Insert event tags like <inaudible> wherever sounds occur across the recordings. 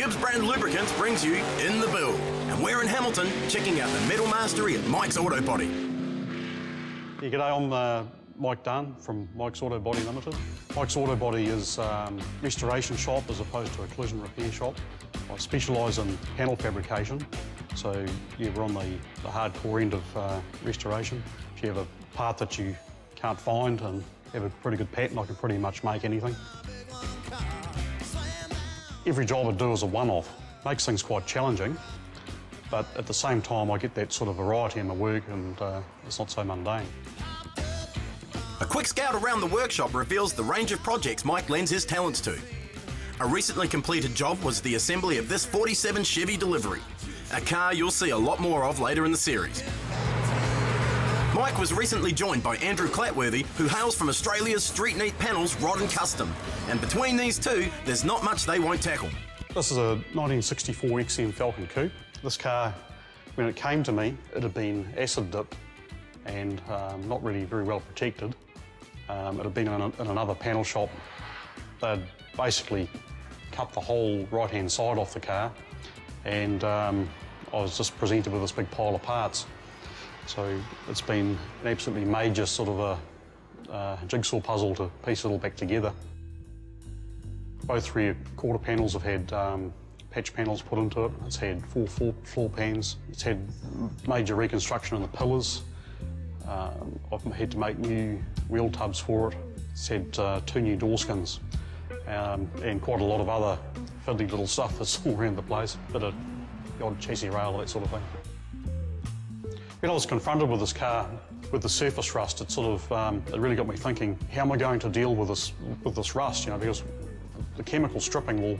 Gibbs brand lubricants brings you in the build. And we're in Hamilton checking out the metal mastery at Mike's Auto Body. Yeah, g'day, I'm uh, Mike Dunn from Mike's Auto Body Limited. Mike's Auto Body is um, restoration shop as opposed to a collision repair shop. I specialise in panel fabrication, so yeah, we're on the, the hardcore end of uh, restoration. If you have a part that you can't find and have a pretty good pattern, I can pretty much make anything. Every job I do is a one-off. Makes things quite challenging, but at the same time I get that sort of variety in my work and uh, it's not so mundane. A quick scout around the workshop reveals the range of projects Mike lends his talents to. A recently completed job was the assembly of this 47 Chevy Delivery, a car you'll see a lot more of later in the series. Mike was recently joined by Andrew Clatworthy, who hails from Australia's Street Neat Panels Rod and Custom. And between these two, there's not much they won't tackle. This is a 1964 XM Falcon Coupe. This car, when it came to me, it had been acid dipped and um, not really very well protected. Um, it had been in, a, in another panel shop. They'd basically cut the whole right-hand side off the car and um, I was just presented with this big pile of parts. So it's been an absolutely major sort of a uh, jigsaw puzzle to piece it all back together. Both rear quarter panels have had um, patch panels put into it. It's had four floor, floor pans. It's had major reconstruction in the pillars. Um, I've had to make new wheel tubs for it. It's had uh, two new door skins um, and quite a lot of other fiddly little stuff that's <laughs> all around the place. Bit of odd chassis rail, that sort of thing. When I was confronted with this car, with the surface rust, it sort of um, it really got me thinking: How am I going to deal with this with this rust? You know, because the chemical stripping will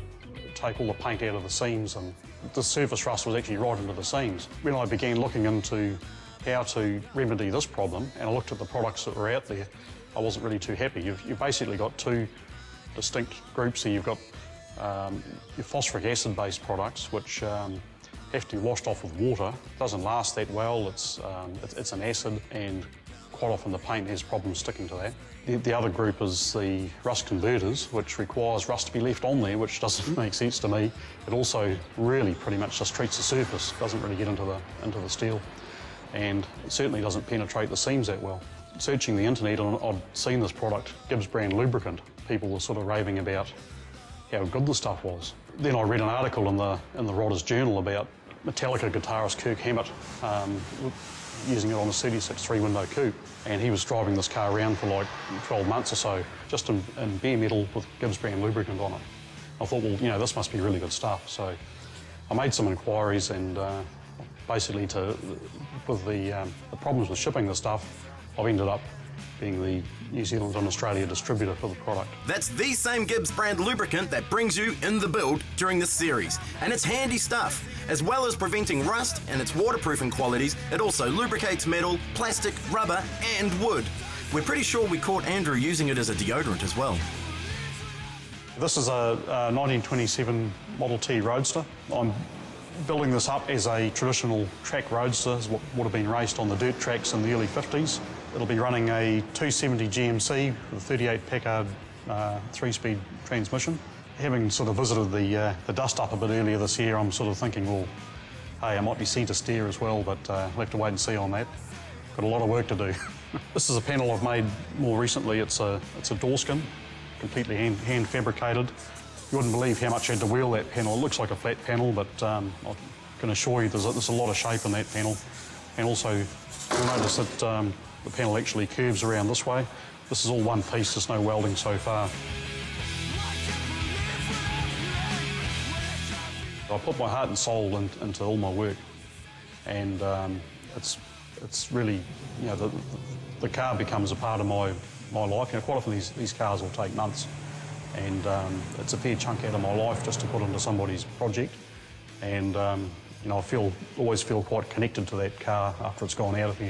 take all the paint out of the seams, and the surface rust was actually right into the seams. When I began looking into how to remedy this problem, and I looked at the products that were out there, I wasn't really too happy. You've, you've basically got two distinct groups here. You've got um, your phosphoric acid-based products, which um, have to be washed off with water. It doesn't last that well. It's, um, it's, it's, an acid, and quite often the paint has problems sticking to that. The, the, other group is the rust converters, which requires rust to be left on there, which doesn't make sense to me. It also really pretty much just treats the surface, doesn't really get into the, into the steel, and it certainly doesn't penetrate the seams that well. Searching the internet, I'd seen this product, Gibbs brand lubricant. People were sort of raving about how good the stuff was. Then I read an article in the in the Rodders Journal about Metallica guitarist Kirk Hammett um, using it on a 76 three-window coupe, and he was driving this car around for like 12 months or so, just in, in bare metal with Gibbs brand lubricant on it. I thought, well, you know, this must be really good stuff. So I made some inquiries, and uh, basically, to with the, um, the problems with shipping the stuff, I've ended up being the New Zealand and Australia distributor for the product. That's the same Gibbs brand lubricant that brings you in the build during this series. And it's handy stuff. As well as preventing rust and its waterproofing qualities, it also lubricates metal, plastic, rubber, and wood. We're pretty sure we caught Andrew using it as a deodorant as well. This is a, a 1927 Model T Roadster. I'm building this up as a traditional track roadster, as what would have been raced on the dirt tracks in the early 50s. It'll be running a 270 GMC with a 38 Packard uh, three-speed transmission. Having sort of visited the, uh, the dust up a bit earlier this year, I'm sort of thinking, well, hey, I might be centre steer as well, but uh, I'll have to wait and see on that. Got a lot of work to do. <laughs> this is a panel I've made more recently. It's a, it's a door skin, completely hand, hand fabricated. You wouldn't believe how much I had to wheel that panel. It looks like a flat panel, but um, I can assure you there's a, there's a lot of shape in that panel. And also, you'll notice that um, the panel actually curves around this way. This is all one piece, there's no welding so far. I put my heart and soul in, into all my work, and um, it's it's really you know the, the car becomes a part of my my life. You know, quite often these these cars will take months, and um, it's a fair chunk out of my life just to put into somebody's project, and um, you know I feel always feel quite connected to that car after it's gone out of here.